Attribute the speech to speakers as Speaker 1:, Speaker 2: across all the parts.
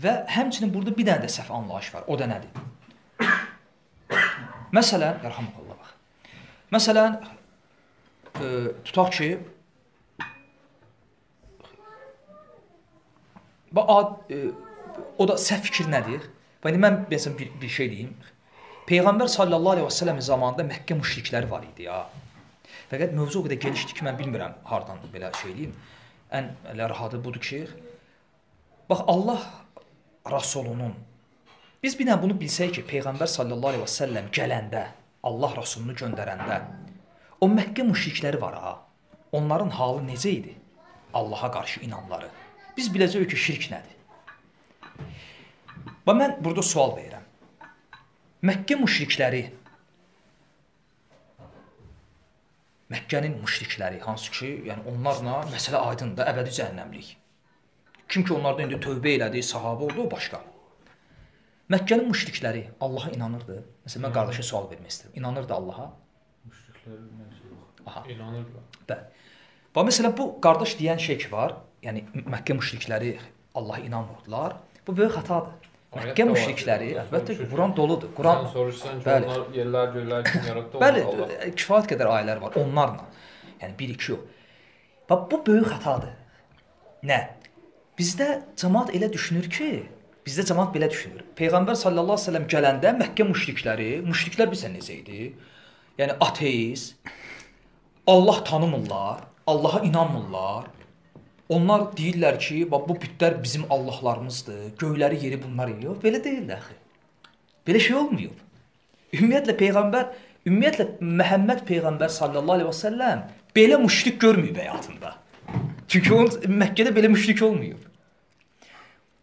Speaker 1: Və həmçinin burada bir dənə də səhv anlayış var. O da nədir? Məsələn, yarhamukallah bax. Məsələn, e, tutaq ki, ad, e, o da səhv fikir nədir? Bax indi mən məsələn bir, bir şey deyim. Peyğəmbər sallallahu əleyhi və səlləm zamanında Məkkə müşrikləri var idi ya. Fəqət mövzu o qədər genişdir ki, mən bilmirəm hardan belə şey deyim. Ən rahatı budur ki, bax Allah Rasulunun biz bir dənə bunu bilsək ki, Peyğəmbər sallallahu əleyhi və səlləm gələndə, Allah Rasulunu göndərəndə o Məkkə müşrikləri var ha. Onların halı necə idi? Allaha qarşı inanları. Biz biləcəyik ki, şirk nədir? Və mən burada sual verirəm. Məkkə müşrikləri Məkkənin müşrikləri hansı ki, yəni onlarla məsələ aydındır, əbədi cəhənnəmlik. Kim ki onlardan indi tövbə elədi, sahabə oldu, o başqa. Məkkənin müşrikləri Allaha inanırdı. Məsələn, mən qardaşa sual vermək istəyirəm. İnanırdı Allaha?
Speaker 2: Müşriklər məncə yox.
Speaker 1: Aha.
Speaker 2: İnanırlar.
Speaker 1: Bəli. Və məsələn bu qardaş deyən şey ki var, yəni Məkkə müşrikləri Allaha inanmırdılar. Bu böyük xətadır. Məkkə müşrikləri əlbəttə ki. Quran doludur.
Speaker 2: Quran
Speaker 1: Quran
Speaker 2: soruşsan ki,
Speaker 1: Bəli.
Speaker 2: onlar yerlər, göylər kim yaratdı?
Speaker 1: Bəli,
Speaker 2: Allah.
Speaker 1: e, kifayət qədər ayələr var onlarla. Yəni 1-2 yox. Bax bu böyük xətadır. Nə? Bizdə cəmaət elə düşünür ki, bizdə cəmaət belə düşünür. Peyğəmbər sallallahu əleyhi və səlləm gələndə Məkkə müşrikləri, müşriklər bilirsən necə idi? Yəni ateist, Allah tanımırlar, Allaha inanmırlar. Onlar deyirlər ki, bax bu bütlər bizim allahlarımızdır, göyləri, yeri bunlar yox. Belə deyil axı. Belə şey olmuyor. Ümumiyyətlə peyğəmbər, ümumiyyətlə Məhəmməd peyğəmbər sallallahu əleyhi və səlləm belə müşrik görməyib həyatında. Çünki o Məkkədə belə müşrik olmayıb.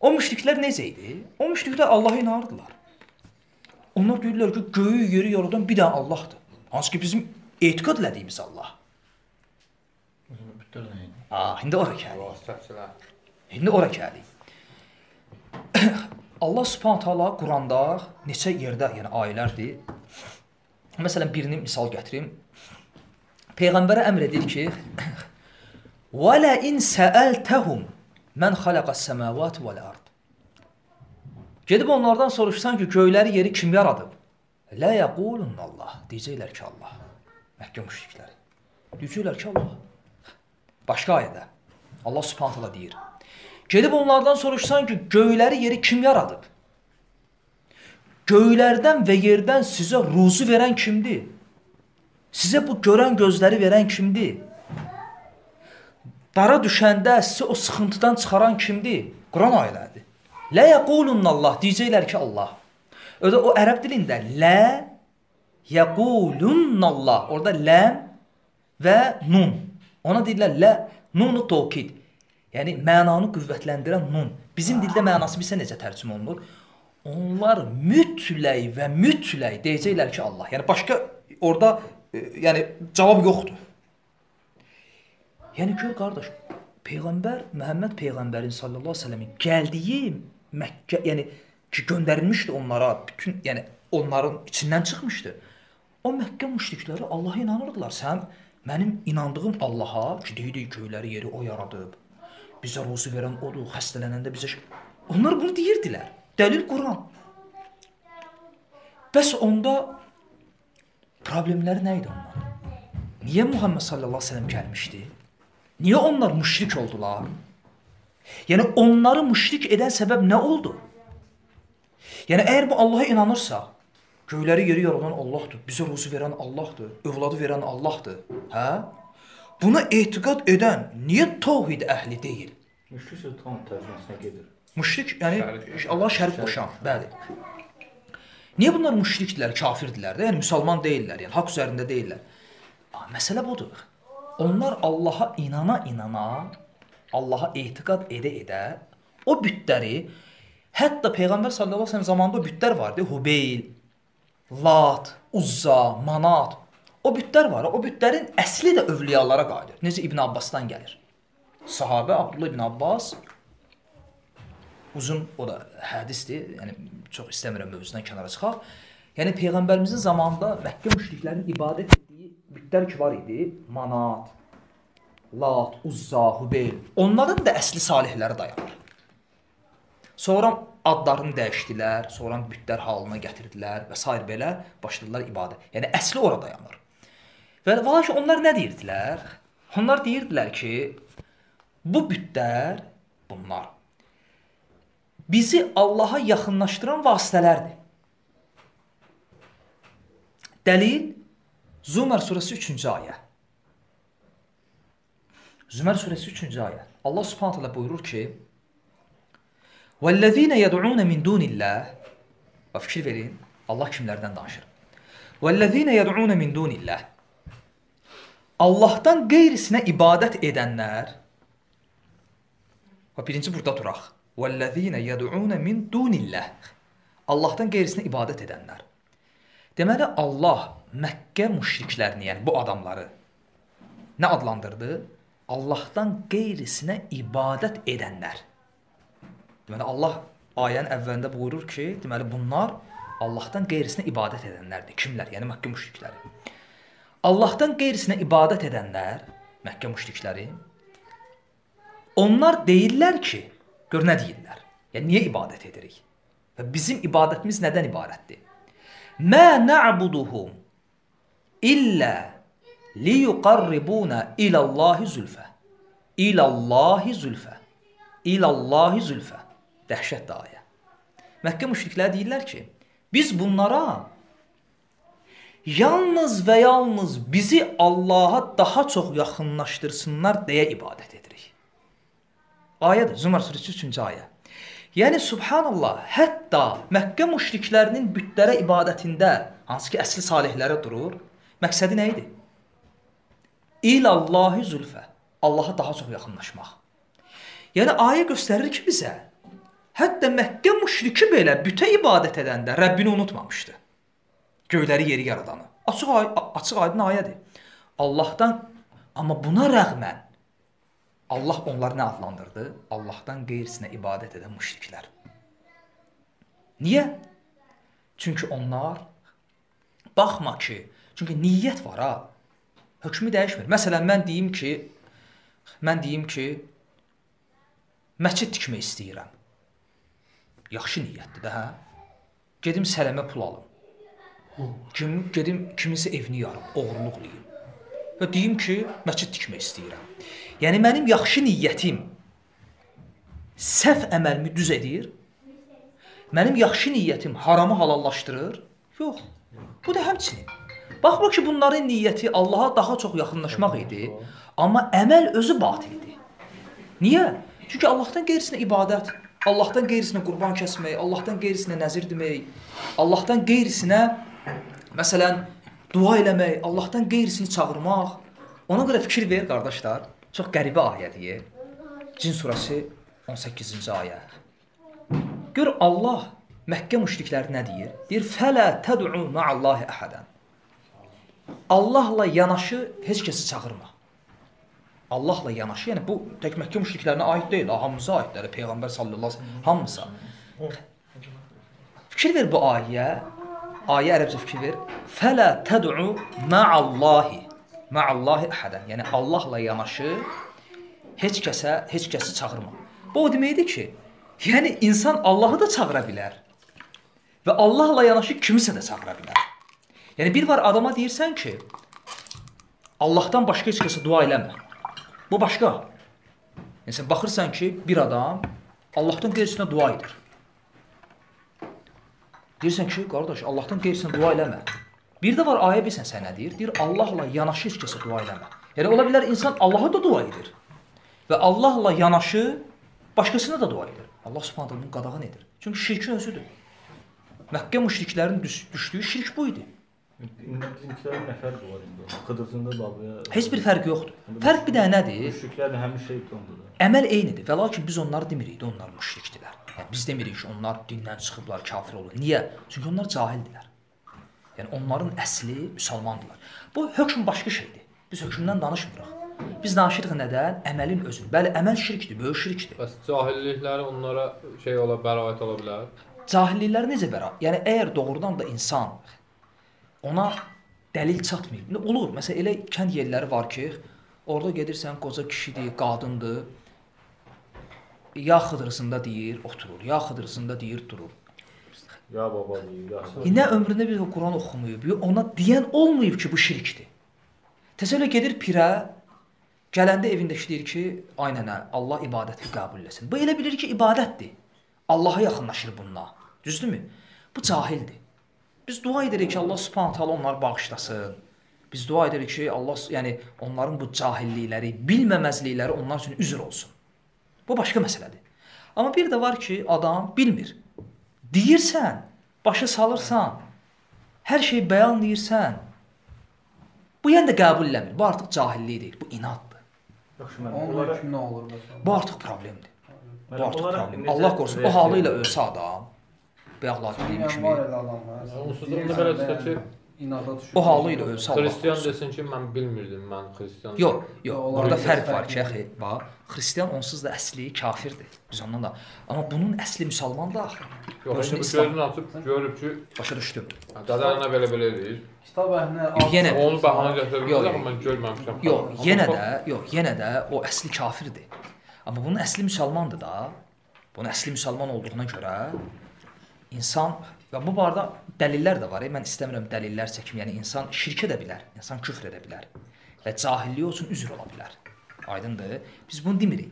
Speaker 1: O müşriklər necə idi? O müşriklər Allaha inanırdılar. Onlar deyirlər ki, göyü, yeri yaradan bir dənə Allahdır. Hansı ki bizim etiqad etdiyimiz Allah.
Speaker 2: İdi?
Speaker 1: Ah, indi ora.
Speaker 2: Vasitəçilər.
Speaker 1: İndi ora gəlir. Allah Subhanahu taala Quranda neçə yerdə, yəni ayələrdir. Məsələn, birini misal gətirim. Peyğəmbərə əmr edir ki: "Və la in sa'altahum men xalaqas semawati vel ard." Gedib onlardan soruşsan ki, göyləri, yeri kim yaradıb? La yaqulun Allah. Deyəcəklər ki, Allah. Məkkə müşrikləri. Deyəcəklər ki, Allah. Başqa ayədə Allah Subhanahu taala deyir: Gedib onlardan soruşsan ki, göyləri, yeri kim yaradıb? Göylərdən və yerdən sizə ruzu verən kimdir? Sizə bu görən gözləri verən kimdir? Dara düşəndə sizi o sıxıntıdan çıxaran kimdir? Quran ayələridir. La yaqulunallah deyəcəklər ki, Allah. Ödə o ərəb dilində la yaqulunallah. Orada lam və nun. Ona deyirlər la nunu tawkid. Yəni mənanı qüvvətləndirən nun. Bizim dildə mənası bilsə necə tərcümə olunur? Onlar mütləq və mütləq deyəcəklər ki, Allah. Yəni başqa orada e, yəni cavab yoxdur. Yəni gör qardaş, peyğəmbər Məhəmməd peyğəmbərin sallallahu əleyhi və səlləmin gəldiyi Məkkə, yəni ki göndərilmişdi onlara, bütün yəni onların içindən çıxmışdı. O Məkkə müşrikləri Allaha inanırdılar. Sən mənim inandığım Allaha ki, deyir göyləri, yeri o yaradıb. Bizə ruzu verən odur, xəstələnəndə bizə Onlar bunu deyirdilər. Dəlil Quran. Bəs onda problemləri nə idi onların? Niyə Muhammed sallallahu əleyhi və səlləm gəlmişdi? Niyə onlar müşrik oldular? Yəni onları müşrik edən səbəb nə oldu? Yəni əgər bu Allaha inanırsa, göyləri yeri yaradan Allahdır, bizə ruzu verən Allahdır, övladı verən Allahdır, hə? Buna etiqad edən niyə təvhid əhli deyil?
Speaker 3: Müşrik tam tərcüməsinə gedir.
Speaker 1: Müşrik, yəni
Speaker 2: Şərik.
Speaker 1: Allah şərik qoşan, bəli. Niyə bunlar müşrikdirlər, kafirdirlər də? Yəni müsəlman deyillər, yəni haqq üzərində deyillər. Amma məsələ budur. Onlar Allaha inana-inana, Allaha etiqad edə-edə o bütləri hətta peyğəmbər sallallahu əleyhi və səlləm zamanında o bütlər vardı, Hubeyl, Lat, Uzza, Manat. O bütlər var. O bütlərin əsli də övliyalara qayıdır. Necə İbn Abbasdan gəlir. Sahabə Abdullah ibn Abbas uzun o da hədisdir. Yəni çox istəmirəm mövzudan kənara çıxaq. Yəni peyğəmbərimizin zamanında Məkkə müşriklərinin ibadət bütlər ki var idi. Manat, Lat, Uzza, Hubeyl. Onların da əsli salihləri dayanır. Sonra adlarını dəyişdilər, sonra bütlər halına gətirdilər və s. belə başladılar ibadət. Yəni əsli ora dayanır. Və valla ki onlar nə deyirdilər? Onlar deyirdilər ki, bu bütlər bunlar bizi Allaha yaxınlaşdıran vasitələrdir. Dəlil Zumar surəsi 3-cü ayə. Zümər surəsi 3-cü ayə. Allah Subhanahu taala buyurur ki: "Vellezine yed'un min dunillah" Və fikir verin, Allah kimlərdən danışır? "Vellezine yed'un min dunillah" Allahdan qeyrisinə ibadət edənlər Və birinci burada duraq. "Vellezine yed'un min dunillah" Allahdan qeyrisinə ibadət edənlər. Deməli Allah Məkkə müşriklərini, yəni bu adamları nə adlandırdı? Allahdan qeyrisinə ibadət edənlər. Deməli Allah ayənin əvvəlində buyurur ki, deməli bunlar Allahdan qeyrisinə ibadət edənlərdir. Kimlər? Yəni Məkkə müşrikləri. Allahdan qeyrisinə ibadət edənlər, Məkkə müşrikləri onlar deyirlər ki, gör nə deyirlər? Yəni niyə ibadət edirik? Və bizim ibadətimiz nədən ibarətdir? Mə na'buduhum illə liyuqarribuna ilallahi zülfə. İlallahi zülfə. İlallahi zülfə. Dəhşət ayə. Məkkə müşrikləri deyirlər ki, biz bunlara yalnız və yalnız bizi Allaha daha çox yaxınlaşdırsınlar deyə ibadət edirik. Ayədir, Zumar surəsi 3-cü ayə. Yəni subhanallah, hətta Məkkə müşriklərinin bütlərə ibadətində hansı ki əsli salihlərə durur, məqsədi nə idi? İlallahi zülfə. Allaha daha çox yaxınlaşmaq. Yəni ayə göstərir ki bizə hətta Məkkə müşriki belə bütə ibadət edəndə Rəbbini unutmamışdı. Göyləri, yeri yaradanı. Açıq açıq aydın ayədir. Allahdan amma buna rəğmən Allah onları nə adlandırdı? Allahdan qeyrisinə ibadət edən müşriklər. Niyə? Çünki onlar baxma ki, çünki niyyət var ha hökmü dəyişmir. Məsələn, mən deyim ki, mən deyim ki, məscid tikmək istəyirəm. Yaxşı niyyətdir də, hə? Gedim sələmə pul alım. Kim gedim kiminsə evini yarım, oğurluq eləyim. Və deyim ki, məscid tikmək istəyirəm. Yəni mənim yaxşı niyyətim səhv əməlimi düz edir. Mənim yaxşı niyyətim haramı halallaşdırır? Yox. Bu da həmçinin Baxma ki, bunların niyyəti Allaha daha çox yaxınlaşmaq idi, amma əməl özü batil idi. Niyə? Çünki Allahdan qeyrisinə ibadət, Allahdan qeyrisinə qurban kəsmək, Allahdan qeyrisinə nəzir demək, Allahdan qeyrisinə məsələn dua eləmək, Allahdan qeyrisini çağırmaq. Ona görə fikir ver qardaşlar. Çox qəribə ayədir. Cin surəsi 18-ci ayə. Gör Allah Məkkə müşrikləri nə deyir? Deyir: "Fələ təd'u ma'allahi ahadan." Allahla yanaşı heç kəsi çağırma. Allahla yanaşı, yəni bu tək Məkkə müşriklərinə aid deyil, hamımıza aiddir. Peyğəmbər sallallahu əleyhi və səlləm hamısa. Fikir ver bu ayə. Ayə ərəbcə fikir ver. Fələ təd'u ma'allahi. Ma'allahi ahadan. Yəni Allahla yanaşı heç kəsə, heç kəsi çağırma. Bu o deməkdir ki, yəni insan Allahı da çağıra bilər. Və Allahla yanaşı kimisə də çağıra bilər. Yəni bir var adama deyirsən ki, Allahdan başqa heç kəsə dua eləmə. Bu başqa. Yəni sən baxırsan ki, bir adam Allahdan qeyrisinə dua edir. Deyirsən ki, qardaş, Allahdan qeyrisinə dua eləmə. Bir də var ayə bilsən sən nə deyir? Deyir Allahla yanaşı heç kəsə dua eləmə. Yəni ola bilər insan Allaha da dua edir. Və Allahla yanaşı başqasına da dua edir. Allah Subhanahu bunu qadağan edir. Çünki şirkin özüdür. Məkkə müşriklərin düşdüyü şirk bu idi.
Speaker 3: İndiklərə nə fərq var indi? Xıdırsında babaya.
Speaker 1: Heç bir fərq yoxdur. Fərq bir dənə nədir?
Speaker 3: Müşriklər də həmin şeytandır.
Speaker 1: Əməl eynidir. Və lakin biz onları demirik də onlar müşrikdilər. Yəni biz demirik ki, onlar dindən çıxıblar, kafir olublar. Niyə? Çünki onlar cahildilər. Yəni onların əsli müsəlmandılar. Bu hökm başqa şeydir. Biz hökmdən danışmırıq. Biz danışırıq nədən? Əməlin özünü. Bəli, əməl şirkdir, böyük şirkdir.
Speaker 2: Bəs cahillikləri onlara şey ola, bəraət ola bilər.
Speaker 1: Cahilliklər necə bəra? Yəni əgər doğrudan da insan ona dəlil çatmayıb. Nə olur? Məsələn elə kənd yerləri var ki, orada gedirsən qoca kişidir, qadındır. ya xıdırısında deyir, oturur, ya xıdırısında deyir, durur.
Speaker 3: Ya baba deyir, ya.
Speaker 1: E, nə ömründə bir Quran oxumayıb, ona deyən olmayıb ki, bu şirkdir. Təsəllə gedir pirə, gələndə evindəki deyir ki, ay nənə, Allah ibadəti qəbul etsin. Bu elə bilir ki, ibadətdir. Allaha yaxınlaşır bununla. Düzdürmü? Bu cahildir. Biz dua edirik ki, Allah Subhanahu taala onları bağışlasın. Biz dua edirik ki, Allah, yəni onların bu cahillikləri, bilməməzlikləri onlar üçün üzr olsun. Bu başqa məsələdir. Amma bir də var ki, adam bilmir. Deyirsən, başa salırsan, hər şeyi bəyanlayırsan. Bu yəni də qəbul eləmir. Bu artıq cahillik deyil, bu inaddır.
Speaker 3: Yaxşı
Speaker 4: Onun
Speaker 3: onlara
Speaker 4: hökmü nə olur məsələn?
Speaker 1: Bu artıq problemdir. Bu artıq
Speaker 3: onlara
Speaker 1: problem.
Speaker 3: necə
Speaker 1: Allah qorusun, o halı ilə ölsə adam, dediyim
Speaker 4: Yəni
Speaker 1: kimi,
Speaker 4: var elə adamlar.
Speaker 2: Onsuz da belə çıxır ki,
Speaker 4: inada düşür.
Speaker 1: o halı ilə ölsə Allah
Speaker 2: Xristian desin ki, mən bilmirdim, mən xristian.
Speaker 1: Yox, yox, orada fərq var ki, axı, bax, xristian onsuz da əsli kafirdir. Biz ondan da. Amma bunun əsli müsəlman da axı.
Speaker 2: Yox, indi gözünü açıb görüb ki,
Speaker 1: Başa düşdüm.
Speaker 2: dədələrə belə belə eləyir.
Speaker 4: Kitab əhlinə
Speaker 1: yenə-
Speaker 2: Onu bəhanə gətirib,
Speaker 1: Yox,
Speaker 2: amma mən görməmişəm.
Speaker 1: Yox, yenə də, yox, yenə də o əsli kafirdir. Amma bunun əsli müsəlmandır da. Bunun əsli müsəlman olduğuna görə insan və bu barədə dəlillər də var. e, Mən istəmirəm dəlillər çəkim. Yəni insan şirk edə bilər, insan küfr edə bilər və cahilliyi üçün üzr ola bilər. Aydındır? Biz bunu demirik.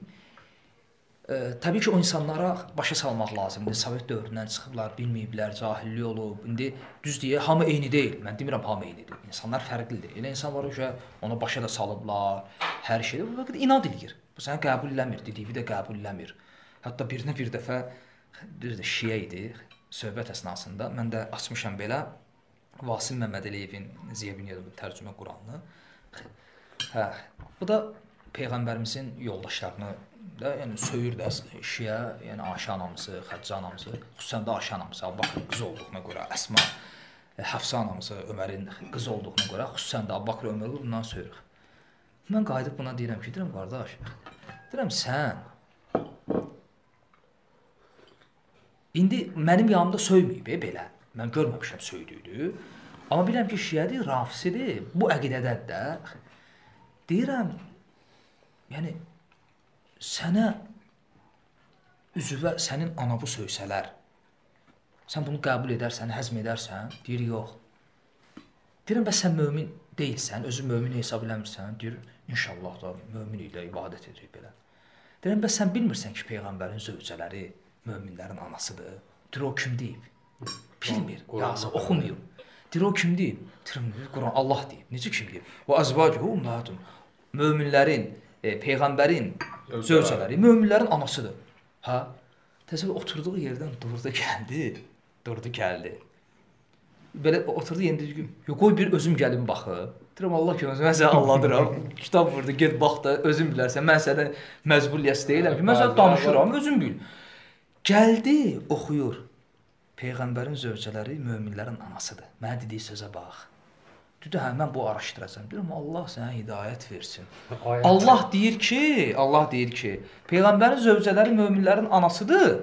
Speaker 1: E, təbii ki, o insanlara başa salmaq lazımdır. Sovet dövründən çıxıblar, bilməyiblər, cahillik olub. İndi düz deyə hamı eyni deyil. Mən demirəm hamı eynidir. İnsanlar fərqlidir. Elə insan var ki, ona başa da salıblar, hər şeydə. Bu vaxt inad eləyir. Bu səni qəbul eləmir, dediyi də qəbul eləmir. Hətta birinə bir dəfə düzdür, şiə idi. Söhbət əsnasında mən də açmışam belə Vasil Məmmədəliyevin Ziya Bünyadovun tərcümə Quranını. Hə, bu da peyğəmbərimizin yoldaşlarını da, yəni söyür də şiə, yəni Ayşə anamızı, Xəccə anamızı, xüsusən də Ayşə anamızı, Əbubəkrin qızı olduğuna görə, Əsma, e, Həfsə anamızı, Ömərin qızı olduğuna görə, xüsusən də Əbubəkr Ömər bundan söyür. Mən qayıdıb buna deyirəm ki, deyirəm qardaş, deyirəm sən İndi mənim yanımda söyməyib e, belə. Mən görməmişəm söydüyünü. Amma bilirəm ki, şiədir, rafisidir. Bu əqidədədir də. Deyirəm, yəni sənə üzvə sənin anavı söysələr, sən bunu qəbul edərsən, həzm edərsən? Deyir, yox. Deyirəm, bəs sən mömin deyilsən, özü mömin hesab eləmirsən? Deyir, inşallah da mömin ilə ibadət edirik belə. Deyirəm, bəs sən bilmirsən ki, peyğəmbərin zövcələri möminlərin anasıdır. Deyir, o kim deyib? Bilmir, yazı oxumayıb. Deyir, o kim deyib? Deyirəm, Quran Allah deyib. Necə kim deyib? Və azvacuhu ummahatun. Möminlərin, e, peyğəmbərin
Speaker 2: Zövcələri.
Speaker 1: möminlərin anasıdır. Hə? Təsəvvür oturduğu yerdən durdu, gəldi. Durdu, gəldi. Belə oturdu yenə düzgün. Yox, qoy bir özüm gəlim baxım. Deyirəm Allah görməsin, mən səni alladıram. Kitab burada get bax da özün bilərsən. Mən sənə məcburiyyət deyiləm ki, mən sənə danışıram, özün bil. Gəldi, oxuyur. Peyğəmbərin zövcələri möminlərin anasıdır. Mənə dediyi sözə bax. Dedi, hə, mən bu araşdıracağam. Deyirəm, Allah sənə hidayət versin.
Speaker 2: Ayət.
Speaker 1: Allah deyir ki, Allah deyir ki, peyğəmbərin zövcələri möminlərin anasıdır.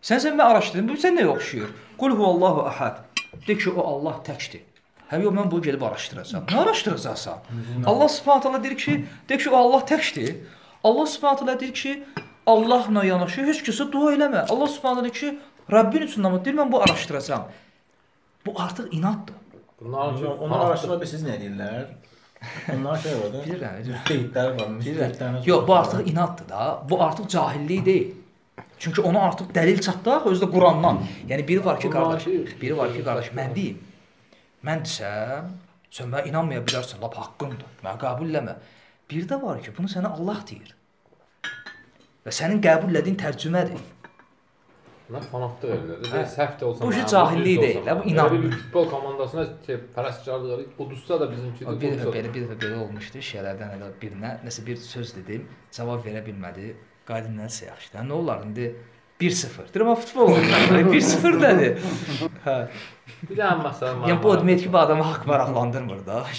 Speaker 1: Sən sən mən araşdırdım. Bu sən nəyə oxşuyur? Qul huvallahu ahad. De ki, o Allah təkdir. Hə yox, mən bunu gedib araşdıracağam. Nə araşdıracaqsan? Allah Subhanahu taala deyir ki, de ki, o Allah təkdir. Allah Subhanahu taala deyir ki, Allahla yanaşı heç kəsə dua eləmə. Allah Subhanahu deyir ki, Rəbbin üçün namaz deyir, mən bu araşdıracağam. Bu artıq inaddır.
Speaker 2: Bunlar üçün
Speaker 3: Onlar arasında bilirsiniz nə deyirlər? Onlar şey var da.
Speaker 1: Bilirəm.
Speaker 3: Müstehidlər var,
Speaker 1: Bilirəm.
Speaker 3: müstehidlərin.
Speaker 1: Yox, bu artıq inaddır da. Bu artıq cahillik deyil. Çünki ona artıq dəlil çatdaq özü də Qurandan. Yəni biri var ki, qardaş, biri var ki, qardaş, mən deyim. Mən desəm, sən mənə inanmaya bilərsən, lap haqqındır. Mən qəbul eləmə. Bir də var ki, bunu sənə Allah deyir. Və sənin qəbul etdiyin tərcümədir.
Speaker 2: Bunlar fanatlıq.
Speaker 1: Hə.
Speaker 2: Səhv də olsa.
Speaker 1: Bu
Speaker 2: mənə,
Speaker 1: cahillik
Speaker 2: də
Speaker 1: deyil, bu.
Speaker 2: Elə bir futbol komandasına şey, pərəstişkarlıq edir. Uduzsa da bizimkidir.
Speaker 1: Bir dəfə belə bir dəfə belə olmuşdu. Şəhərlərdən elə birinə nəsə bir söz dedim, cavab verə bilmədi. Nəsə yaxşı. Nə olar indi 1-0. Deyirəm, "Ha, futbol oyunları 1-0 nədir? Hə.
Speaker 2: Bir dənə məsələ var.
Speaker 1: Yəni bu demək ki, bu adamı haqq maraqlandırmır da.